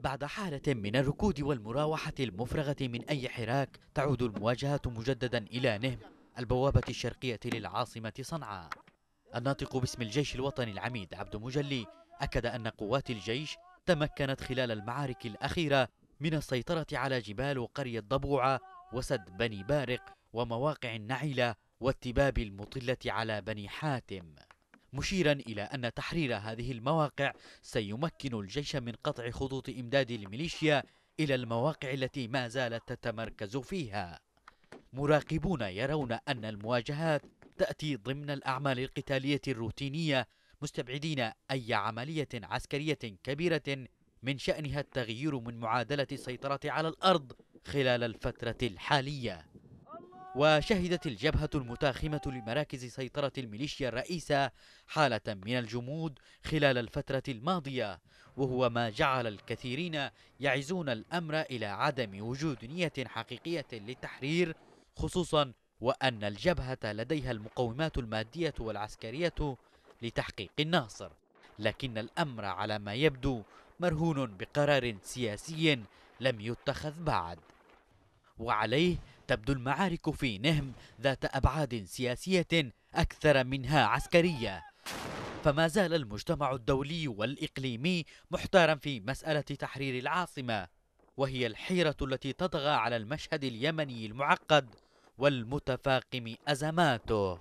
بعد حالة من الركود والمراوحة المفرغة من أي حراك تعود المواجهة مجددا إلى نهم البوابة الشرقية للعاصمة صنعاء. الناطق باسم الجيش الوطني العميد عبد مجلي أكد أن قوات الجيش تمكنت خلال المعارك الأخيرة من السيطرة على جبال وقرية ضبوعة وسد بني بارق ومواقع النعيلة واتباب المطلة على بني حاتم. مشيرا إلى أن تحرير هذه المواقع سيمكن الجيش من قطع خطوط إمداد الميليشيا إلى المواقع التي ما زالت تتمركز فيها. مراقبون يرون أن المواجهات تأتي ضمن الأعمال القتالية الروتينية مستبعدين أي عملية عسكرية كبيرة من شأنها التغيير من معادلة السيطرة على الأرض خلال الفترة الحالية. وشهدت الجبهة المتاخمة لمراكز سيطرة الميليشيا الرئيسة حالة من الجمود خلال الفترة الماضية وهو ما جعل الكثيرين يعزون الأمر إلى عدم وجود نية حقيقية للتحرير خصوصا وأن الجبهة لديها المقومات المادية والعسكرية لتحقيق الناصر. لكن الأمر على ما يبدو مرهون بقرار سياسي لم يتخذ بعد. وعليه تبدو المعارك في نهم ذات أبعاد سياسية أكثر منها عسكرية. فما زال المجتمع الدولي والإقليمي محتارا في مسألة تحرير العاصمة وهي الحيرة التي تطغى على المشهد اليمني المعقد والمتفاقم أزماته.